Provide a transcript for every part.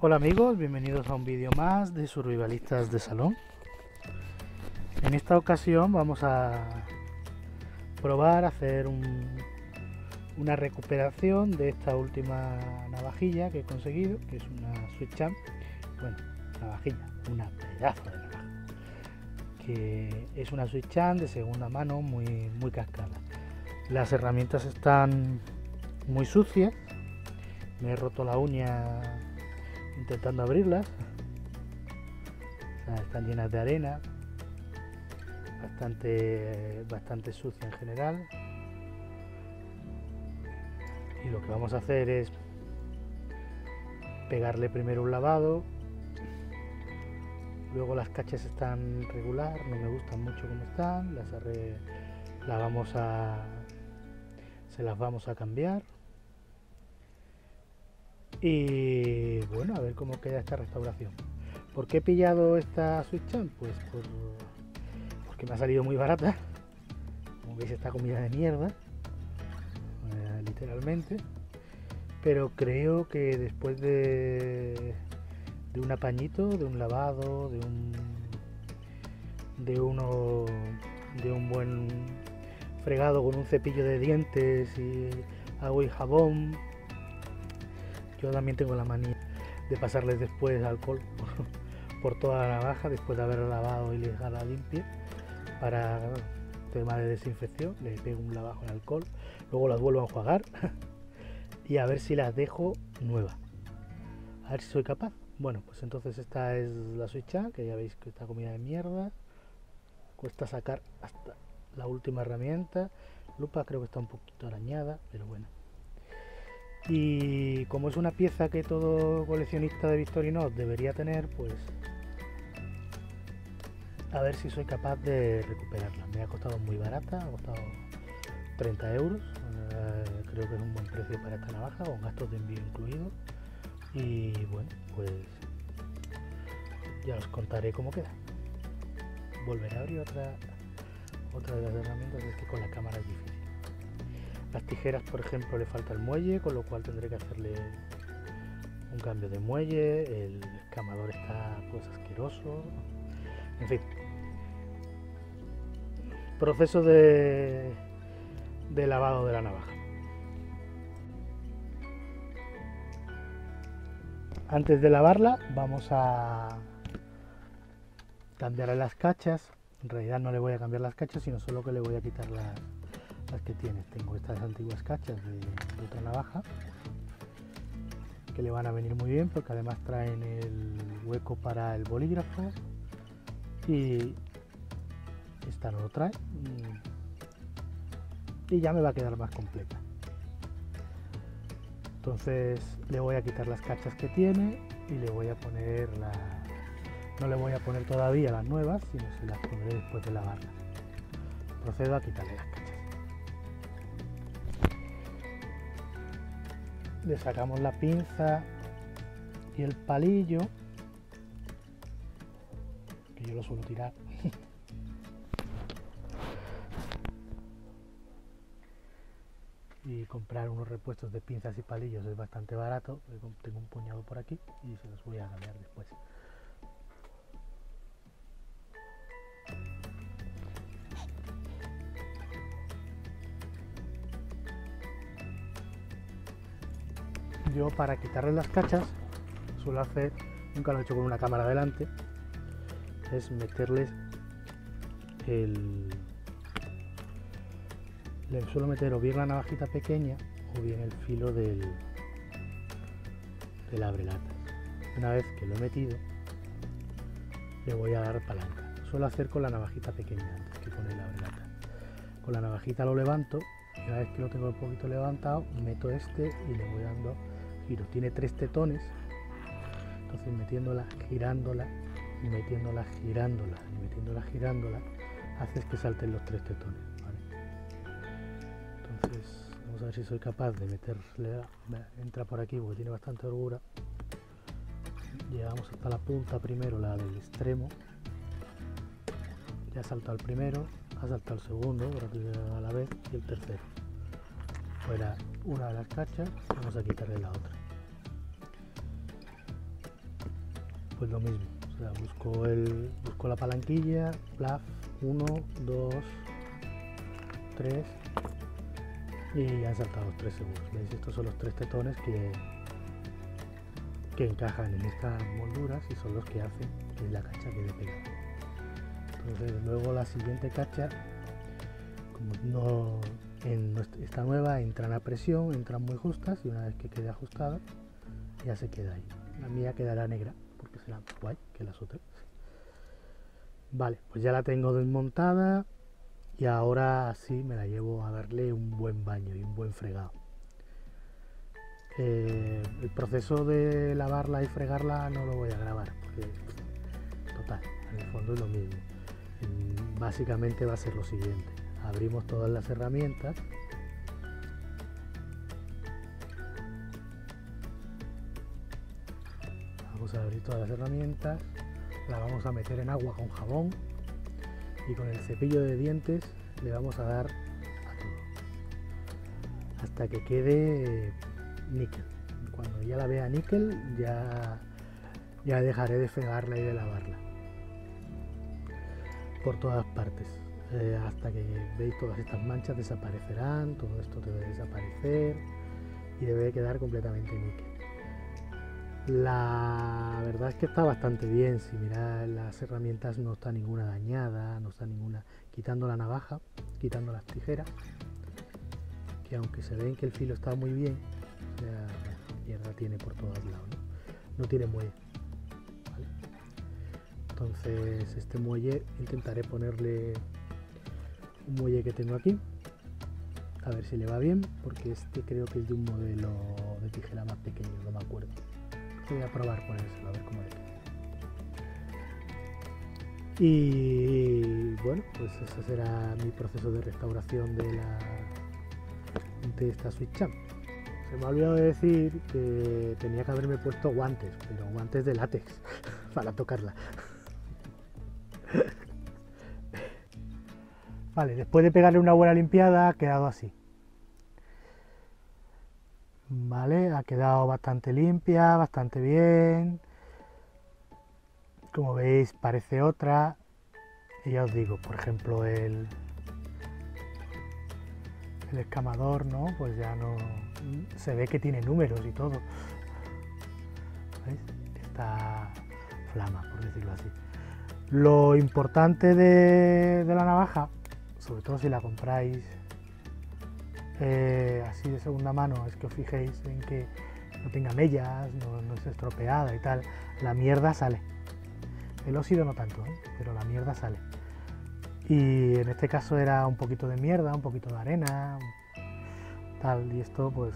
Hola amigos, bienvenidos a un vídeo más de Survivalistas de Salón. En esta ocasión vamos a probar a hacer una recuperación de esta última navajilla que he conseguido, que es una Switch Champ. Bueno, navajilla, una pedazo de navaja. Que es una Switch Champ de segunda mano muy, muy cascada. Las herramientas están muy sucias. Me he roto la uña intentando abrirlas. están llenas de arena, bastante, bastante sucia en general. Y lo que vamos a hacer es pegarle primero un lavado. Luego las cachas están regular, no me gustan mucho como están. Las, las vamos a, se las vamos a cambiar. Y bueno, a ver cómo queda esta restauración. ¿Por qué he pillado esta Switch Champ? Pues porque me ha salido muy barata. Como veis, esta comida de mierda, eh, literalmente. Pero creo que después de, de un apañito, de un lavado, de un de uno de un buen fregado con un cepillo de dientes y agua y jabón yo también tengo la manía de pasarles después alcohol por, toda la navaja después de haberla lavado y dejarla limpia para tema de desinfección. Le pego un lavado en alcohol, luego las vuelvo a enjuagar y a ver si las dejo nuevas. A ver si soy capaz. Bueno, pues entonces esta es la switcha, que ya veis que está comida de mierda. Cuesta sacar hasta la última herramienta. Lupa creo que está un poquito arañada, pero bueno. Y como es una pieza que todo coleccionista de Victorinox debería tener, pues a ver si soy capaz de recuperarla. Me ha costado muy barata, ha costado 30 euros. Eh, creo que es un buen precio para esta navaja, con gastos de envío incluidos. Y bueno, pues ya os contaré cómo queda. Volveré a abrir otra, otra de las herramientas, es que con la cámara es difícil. Las tijeras, por ejemplo, le falta el muelle, con lo cual tendré que hacerle un cambio de muelle. El escamador está pues asqueroso. En fin. Proceso de, de lavado de la navaja. Antes de lavarla vamos a cambiarle las cachas. En realidad no le voy a cambiar las cachas, sino solo que le voy a quitar las las que tienes. Tengo estas antiguas cachas de, otra navaja que le van a venir muy bien porque además traen el hueco para el bolígrafo y esta no lo trae y ya me va a quedar más completa. Entonces le voy a quitar las cachas que tiene y le voy a poner la... No le voy a poner todavía las nuevas, sino se las pondré después de lavarlas. Procedo a quitarle le sacamos la pinza y el palillo que yo lo suelo tirar. Y comprar unos repuestos de pinzas y palillos es bastante barato. Tengo un puñado por aquí y se los voy a cambiar después yo para quitarle las cachas suelo hacer, nunca lo he hecho con una cámara delante, es meterles el... Le suelo meter o bien la navajita pequeña o bien el filo del, del. Una vez que lo he metido, le voy a dar palanca. Suelo hacer con la navajita pequeña antes que con el abrelata. Con la navajita lo levanto y una vez que lo tengo un poquito levantado, meto este y le voy dando tiene tres tetones, entonces metiéndola, girándola, y metiéndola, girándola, y metiéndola, girándola, haces que salten los tres tetones. Entonces, vamos a ver si soy capaz de meterle, entra por aquí porque tiene bastante holgura. Llegamos hasta la punta primero, la del extremo. Ya saltado el primero, ha saltado el segundo, a la vez, y el tercero. Fuera una de las cachas, vamos a quitarle la otra. pues lo mismo. O busco, el, busco la palanquilla, plaf, 1, 2, 3 y ya han saltado los tres seguros. ¿Veis? Estos son los tres tetones que, que encajan en estas molduras y son los que hacen que la cacha quede pegada. Entonces luego la siguiente cacha, como no esta nueva entran a presión, entran muy justas y una vez que quede ajustada ya se queda ahí. La mía quedará negra porque será guay que las otras. Vale, pues ya la tengo desmontada y ahora sí me la llevo a darle un buen baño y un buen fregado. Eh, el proceso de lavarla y fregarla no lo voy a grabar porque total, en el fondo es lo mismo. Mm, básicamente va a ser lo siguiente. Abrimos todas las herramientas. Vamos a abrir todas las herramientas. La vamos a meter en agua con jabón y con el cepillo de dientes le vamos a dar a todo hasta que quede níquel cuando ya la vea níquel ya ya dejaré de fregarla y de lavarla por todas partes eh, hasta que veis todas estas manchas desaparecerán todo esto debe desaparecer y debe quedar completamente níquel la verdad es que está bastante bien, si miráis las herramientas no está ninguna dañada, no está ninguna, quitando la navaja, quitando las tijeras, que aunque se ven que el filo está muy bien, sea, mierda tiene por todos lados, ¿no? tiene muelle. Entonces este muelle intentaré ponerle un muelle que tengo aquí, a ver si le va bien, porque este creo que es de un modelo de tijera más pequeño, no me acuerdo voy a probar ponérselo a ver cómo le. Y bueno, pues ese será mi proceso de restauración de la de esta Switch Champ. Se me ha olvidado de decir que tenía que haberme puesto guantes, pero guantes de látex para tocarla. Vale, después de pegarle una buena limpiada ha quedado así. Vale, ha quedado bastante limpia, bastante bien. Como veis parece otra. Y ya os digo, por ejemplo, el, el escamador, ¿no? Pues ya no se ve que tiene números y todo. ¿Veis? Esta flama, por decirlo así. Lo importante de, de la navaja, sobre todo si la compráis eh, así de segunda mano es que os fijéis en que no tenga mellas, no, es estropeada y tal. La mierda sale. El óxido no tanto, ¿eh? pero la mierda sale. Y en este caso era un poquito de mierda, un poquito de arena, tal. Y esto pues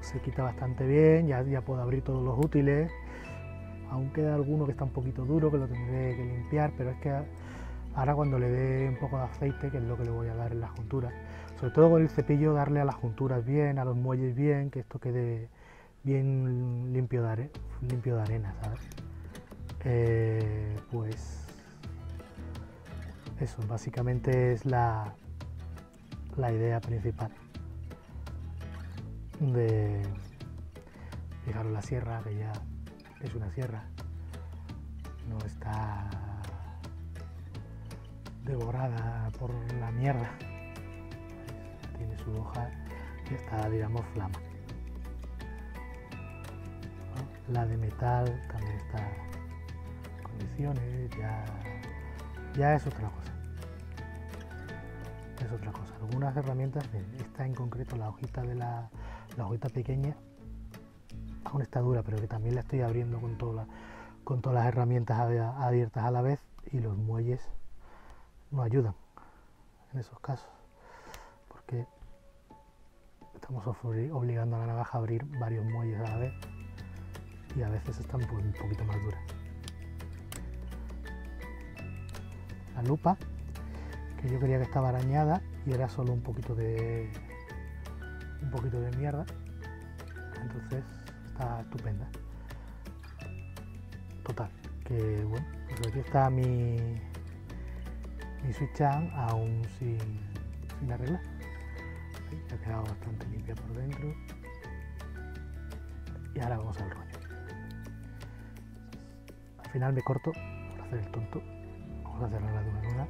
se quita bastante bien, ya, ya puedo abrir todos los útiles. Aún queda alguno que está un poquito duro, que lo tendré que limpiar, pero es que ahora cuando le dé un poco de aceite, que es lo que le voy a dar en la juntura, sobre todo con el cepillo darle a las junturas bien, a los muelles bien, que esto quede bien limpio de, limpio de arena, ¿sabes? Eh, pues eso, básicamente es la, la idea principal de fijaros la sierra, que ya es una sierra, no está devorada por la mierda tiene su hoja y está, digamos, flama. La de metal también está en condiciones, ya, ya es otra cosa. Es otra cosa. Algunas herramientas, esta en concreto, la hojita de la, la hojita pequeña, aún está dura, pero que también la estoy abriendo con, con todas las herramientas abiertas a la vez y los muelles no ayudan en esos casos porque estamos obligando a la navaja a abrir varios muelles a la vez y a veces están pues, un poquito más duras. La lupa, que yo quería que estaba arañada y era solo un poquito de un poquito de mierda, entonces está estupenda. Total, que bueno, pues aquí está mi, mi switch aún sin, sin arreglar ha quedado bastante limpia por dentro y ahora vamos al rollo Al final me corto por hacer el tonto. Vamos a cerrarla de una en una.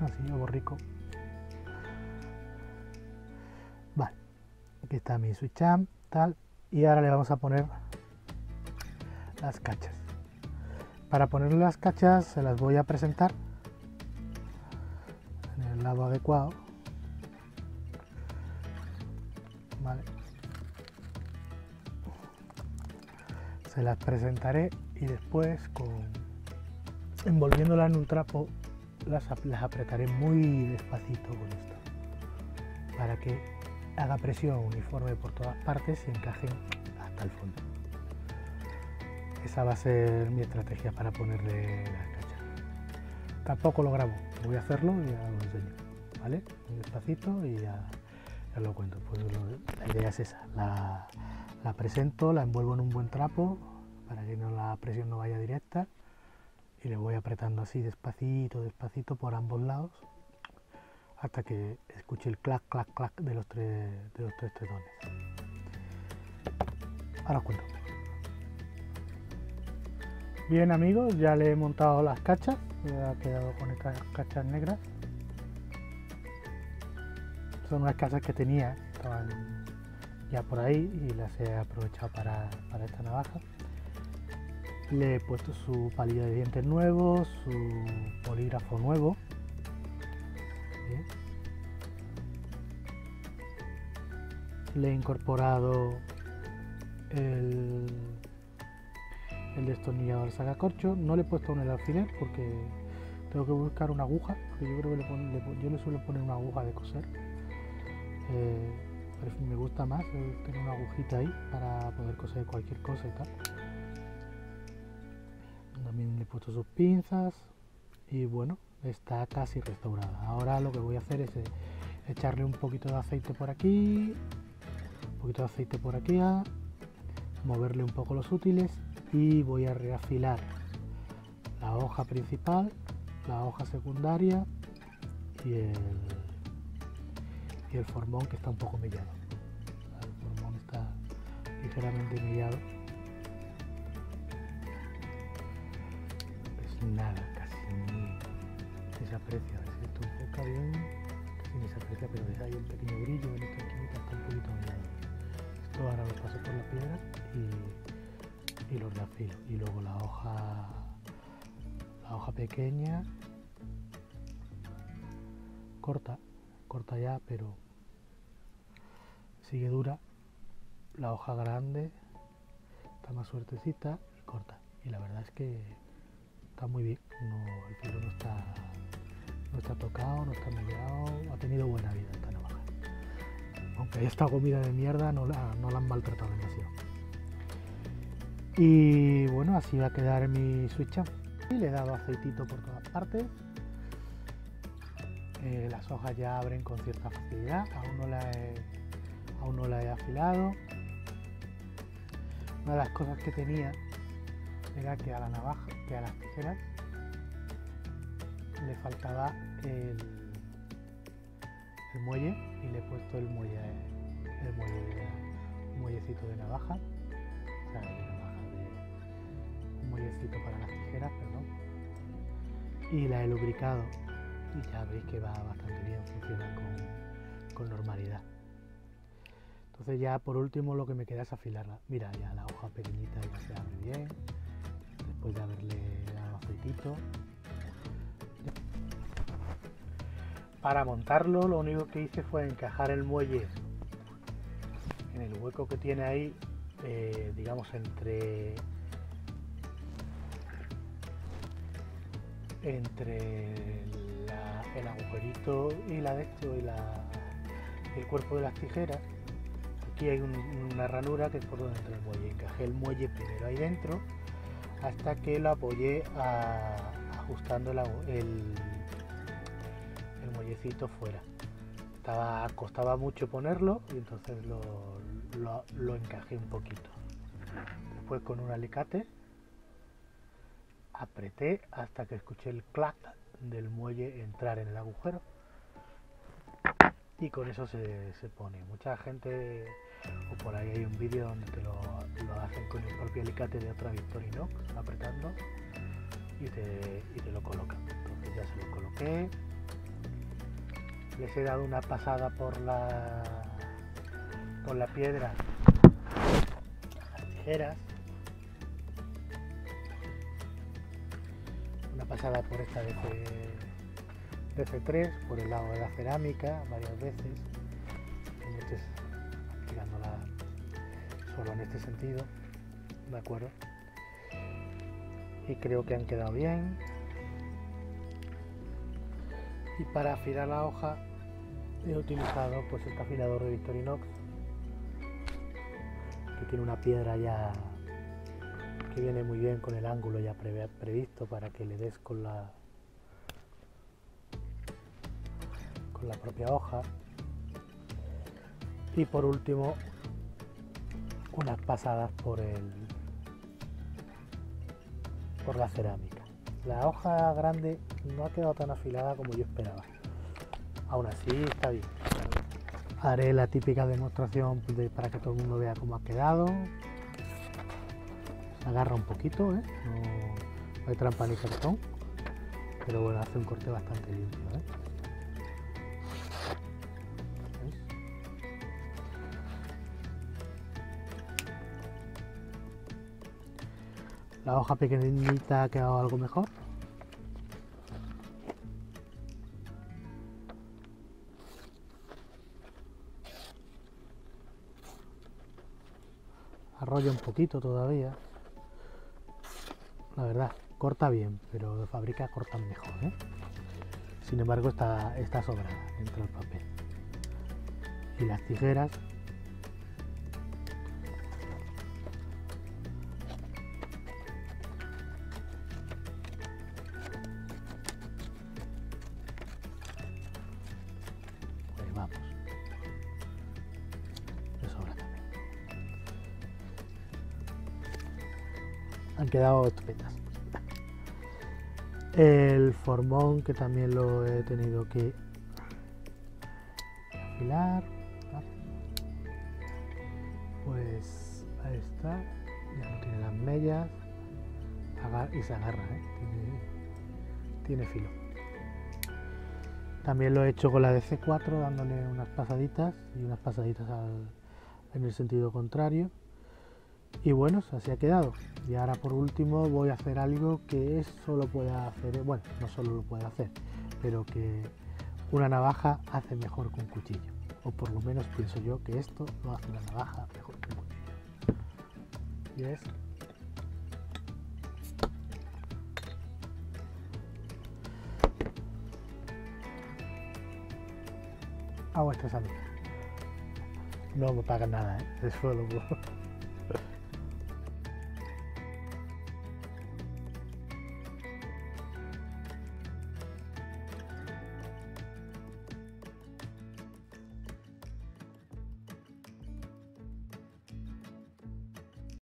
Así, yo borrico. Aquí está mi switch amp, tal. Y ahora le vamos a poner las cachas. Para ponerle las cachas se las voy a presentar en el lado adecuado. Vale. Se las presentaré y después con envolviéndolas en un trapo las, las apretaré muy despacito con esto para que haga presión uniforme por todas partes y encajen hasta el fondo. Esa va a ser mi estrategia para ponerle las cachas. Tampoco lo grabo, voy a hacerlo y ya lo enseño. ¿Vale? Despacito y ya, ya lo cuento. Pues la idea es esa. La, la presento, la envuelvo en un buen trapo para que no la presión no vaya directa y le voy apretando así despacito, despacito por ambos lados hasta que escuche el clac, clac, clac de los tres, de los tres tetones. Ahora os cuento. Bien amigos, ya le he montado las cachas, me ha quedado con estas cachas negras. Son unas cachas que tenía, estaban ya por ahí y las he aprovechado para, para esta navaja. Le he puesto su palillo de dientes nuevo, su polígrafo nuevo. Le he incorporado el, el destornillador sacacorcho. No le he puesto un alfiler porque tengo que buscar una aguja. Porque yo creo que le yo le suelo poner una aguja de coser. Eh, me gusta más tener una agujita ahí para poder coser cualquier cosa y tal. También le he puesto sus pinzas y bueno, está casi restaurada. Ahora lo que voy a hacer es eh, echarle un poquito de aceite por aquí, un poquito de aceite por aquí, moverle un poco los útiles y voy a reafilar la hoja principal, la hoja secundaria y el, y el formón que está un poco mellado. El formón está ligeramente mellado. Pues nada, aprecia. A ver si esto enfoca bien, casi ni se aprecia, pero ves ahí un pequeño brillo en esta esquinita, está un poquito mellado. Esto ahora lo paso por la piedra y, y lo reafilo. Y luego la hoja, la hoja pequeña, corta, corta ya, pero sigue dura. La hoja grande está más suertecita y corta. Y la verdad es que está muy bien. No, el filo no está, no está tocado, no está mellado. Ha tenido buena vida esta navaja. Aunque esta comida de mierda no la, no la han maltratado demasiado. Y bueno, así va a quedar mi switch amp. Y le he dado aceitito por todas partes. Eh, las hojas ya abren con cierta facilidad. Aún no la aún no la he afilado. Una de las cosas que tenía era que a la navaja, que a las tijeras le faltaba el, el muelle y le he puesto el muelle, el muelle de- un muellecito de navaja, o sea, de navaja de un muellecito para las tijeras, perdón, y la he lubricado y ya veis que va bastante bien, funciona con, con normalidad. Entonces ya por último lo que me queda es afilarla. Mira, ya la hoja pequeñita ya se abre bien, después de haberle dado aceitito. Para montarlo lo único que hice fue encajar el muelle en el hueco que tiene ahí, eh, digamos entre entre el agujerito y la de esto y la, el cuerpo de las tijeras. Aquí hay un- una ranura que es por donde entra el muelle. Encajé el muelle primero ahí dentro hasta que lo apoyé a- ajustando el fuera. Estaba, costaba mucho ponerlo y entonces lo, lo- lo encajé un poquito. Después con un alicate apreté hasta que escuché el clac del muelle entrar en el agujero. y con eso se, se pone. Mucha gente, o por ahí hay un vídeo donde te lo, lo hacen con el propio alicate de otra Victorinox, apretando y te, y te lo colocan. Entonces ya se lo coloqué. Les he dado una pasada por la por la piedra, las tijeras, una pasada por esta de DC3 por el lado de la cerámica varias veces. Este, tirándola solo en este sentido de acuerdo y creo que han quedado bien. Y para afilar la hoja he utilizado pues este afilador de Victorinox que tiene una piedra ya que viene muy bien con el ángulo ya previsto para que le des con la con la propia hoja. Y por último unas pasadas por el por la cerámica. La hoja grande no ha quedado tan afilada como yo esperaba aún así está bien haré la típica demostración para que todo el mundo vea cómo ha quedado se agarra un poquito ¿eh? no, hay trampa ni cartón pero bueno hace un corte bastante limpio ¿eh? La hoja pequeñita ha quedado algo mejor. Arrolla un poquito todavía. La verdad, corta bien, pero de fábrica cortan mejor. ¿eh? Sin embargo, está, está sobrada dentro del papel. Y las tijeras quedado estupendas. El formón que también lo he tenido que afilar. Pues ahí está. Ya no tiene las mellas. Y se agarra, ¿eh? tiene, filo. También lo he hecho con la DC4 dándole unas pasaditas y unas pasaditas en el sentido contrario. Y bueno, así ha quedado. Y ahora por último voy a hacer algo que solo puede hacer, bueno, no solo lo puede hacer, pero que una navaja hace mejor que un cuchillo. O por lo menos pienso yo que esto lo hace una navaja mejor que un cuchillo. Y es a vuestra salud. No me pagan nada, ¿eh? es solo